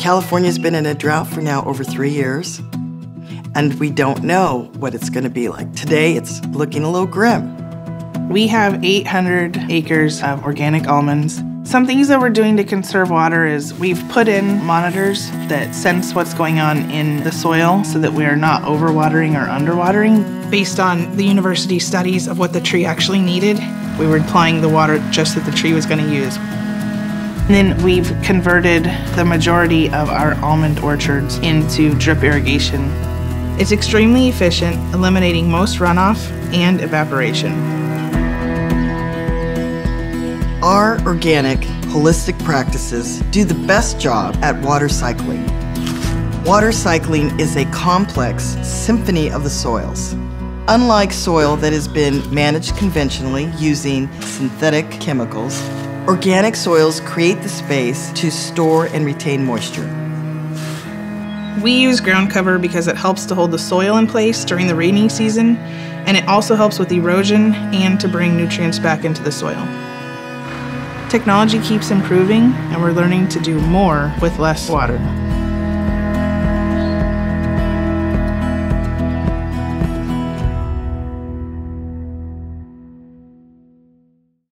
California's been in a drought for now over three years, and we don't know what it's going to be like. Today, it's looking a little grim. We have 800 acres of organic almonds. Some things that we're doing to conserve water is we've put in monitors that sense what's going on in the soil so that we are not overwatering or underwatering. Based on the university studies of what the tree actually needed, we were applying the water just that the tree was going to use. And then we've converted the majority of our almond orchards into drip irrigation. It's extremely efficient, eliminating most runoff and evaporation. Our organic, holistic practices do the best job at water cycling. Water cycling is a complex symphony of the soils. Unlike soil that has been managed conventionally using synthetic chemicals, Organic soils create the space to store and retain moisture. We use ground cover because it helps to hold the soil in place during the rainy season, and it also helps with erosion and to bring nutrients back into the soil. Technology keeps improving, and we're learning to do more with less water.